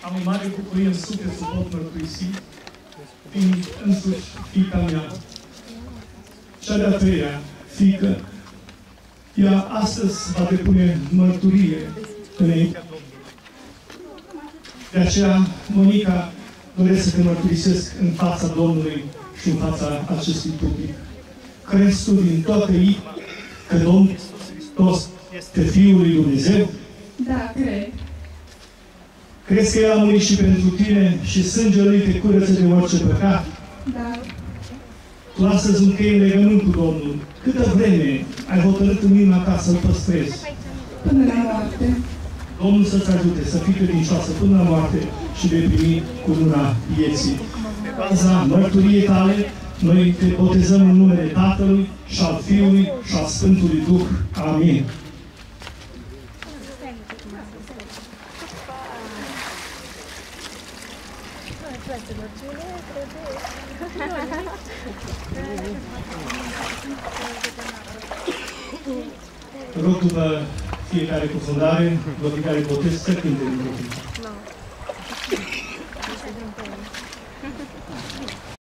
am o mare bucurie în suflet să pot mărturisi, fiind însuși fiica mea. Cea de-a treia fiică, ea astăzi va depune mărturie înaintea Domnului. De aceea, Monica, doresc să te mărturisesc în fața Domnului și în fața acestui public. Crezi tu din toată inima că Domnul Iisus Hristos este Fiul lui Dumnezeu? Da, cred. Crezi că El a murit și pentru tine și sângele Lui te curăță de orice păcat? Da. Tu astăzi închei în legământ cu Domnul. Câtă vreme ai hotărât în inima ta să-L păstrezi? Până la moarte. Domnul să-ți ajute să fii credincioasă până la moarte și vei primi cununa vieții. Pe baza mărturiei tale, noi te botezăm în numele Tatălui și al Fiului și al Sfântului Duh. Amin. Rog după fiecare cufundare, după fiecare botez, să cânte din copii.